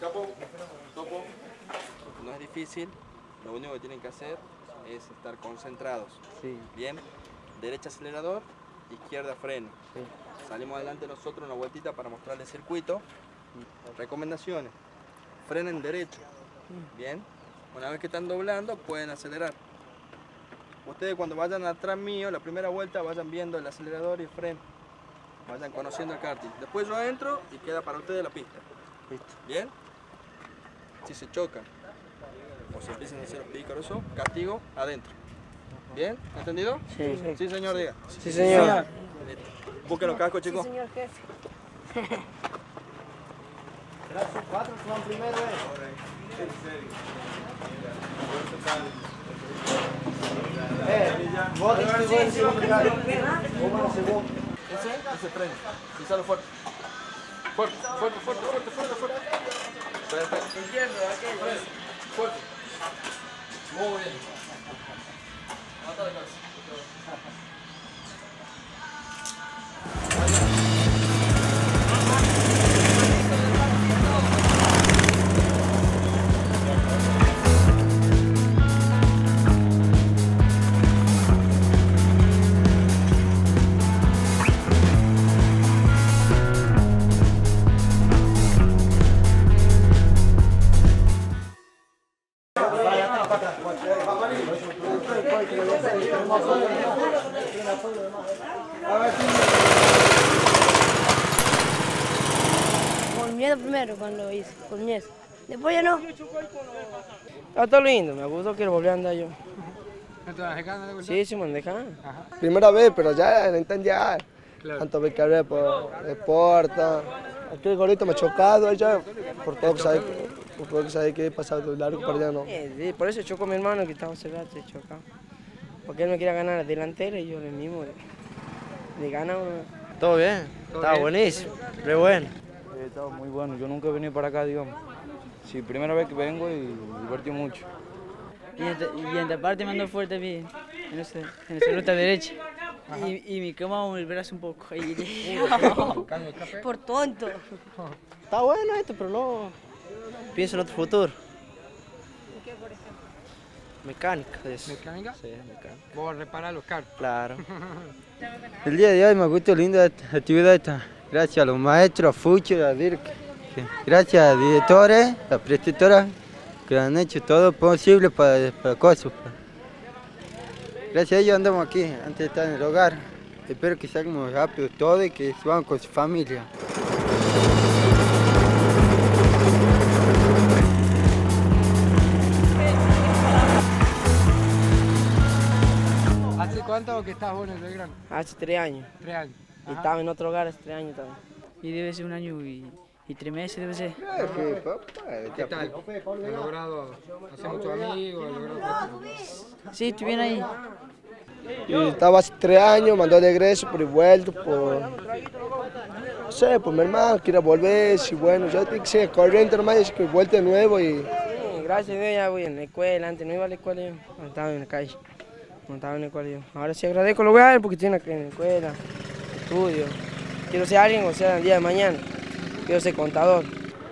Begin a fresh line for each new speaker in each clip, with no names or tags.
Capo, topo. No es difícil, lo único que tienen que hacer es estar concentrados.
Sí,
Bien, derecha acelerador, izquierda freno.
sí.
Salimos adelante nosotros una vueltita para mostrarle el circuito. Recomendaciones, frenen derecho. Bien, una vez que están doblando pueden acelerar. Ustedes cuando vayan atrás mío, la primera vuelta vayan viendo el acelerador y el freno. Vayan conociendo el karting. Después yo entro y queda para ustedes la pista.
Listo.
¿Bien? Si se chocan o se empiezan a hacer los pícaros, castigo adentro. ¿Bien? ¿Entendido?
Sí.
Sí, señor, diga.
Sí, señor.
Busquen los cascos, chicos.
señor jefe.
Ese, ese freno. Pisalo fuerte. Fuerte, fuerte, fuerte, fuerte, fuerte, fuerte. Perfecto. Fuerte. Muy bien. Levanta la cabeza.
Miedo primero cuando lo hice, con miedo. Después ya no.
Ah, Está lindo, me gustó, quiero volver a andar yo. Sí, sí, me dejan.
Primera vez, pero ya no entendía. Tanto me carré por deporte. Aquí el gorrito me ha chocado allá. Por todo que sabe, por todo que sabe que he pasado largo para allá, no.
Eh, sí, por eso chocó mi hermano que estaba cerrado, se chocó. Porque él me quería ganar la delantera y yo el mismo le, le gana.
Todo bien, estaba buenísimo, re bueno.
Eh, estaba muy bueno, yo nunca he venido para acá, digamos. Sí, primera vez que vengo y me divertí mucho.
Y en, y en la parte me ando fuerte bien, en, ese, en esa ruta derecha. Y, y me quemaba el brazo un poco. ahí.
Por tonto.
Está bueno esto, pero no pienso en otro futuro. Mecánica, de eso.
¿Mecánica?
Sí, mecánica.
Vos reparar los carros.
Claro.
El día de hoy me gustó linda esta actividad esta. Gracias a los maestros, a Fucho, a Dirk. Gracias a directores, a preceptoras que han hecho todo posible para, para cosas. Gracias a ellos andamos aquí, antes de estar en el hogar. Espero que salgamos rápido todo y que se van con su familia.
¿Hace cuánto que estás vos en el Belgrano?
Hace tres años.
Tres años.
Y estaba en otro hogar hace tres años también.
Y debe ser un año y, y tres meses, debe ser.
¿Qué tal? ¿Has logrado hacer muchos amigos? ¿Has logrado
Sí, estoy bien ahí.
Y estaba hace tres años, mandó de egreso, pero he vuelto por... No sé, por mi hermano, quiere volver, y bueno, yo tengo que ser corriente nomás, y que he vuelto de nuevo y...
Sí, gracias a Dios ya voy en la escuela, antes no iba a la escuela yo, estaba en la calle, cuando estaba en la escuela yo. Ahora sí agradezco lo voy a ver porque estoy en la escuela, estudio. Quiero ser alguien, o sea, el día de mañana, quiero ser contador.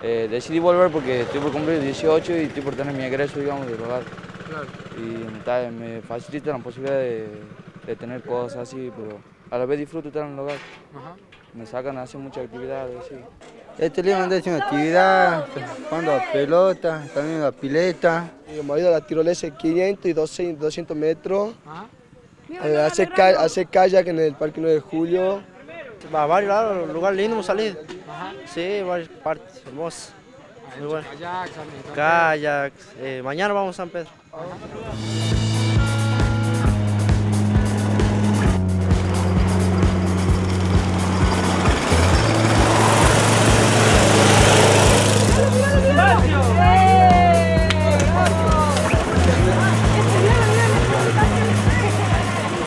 Eh, decidí volver porque estoy por cumplir 18 y estoy por tener mi egreso, digamos, del hogar.
Claro.
Y me facilita la posibilidad de, de tener cosas así, pero a la vez disfruto estar en el hogar.
Ajá.
Me sacan a hacer muchas actividades, así.
Este día a hacer una actividad, jugando a pelota, también a pileta.
Y hemos ido a la tirolesa de 500 y 200 200 metros,
Ajá.
Eh, hacer, ca hacer kayak en el Parque 9 de Julio.
Va a varios lados, lugar lindo hemos salido. Sí, varias partes hermosas. Muy bueno. Kayaks. eh, mañana vamos a San Pedro.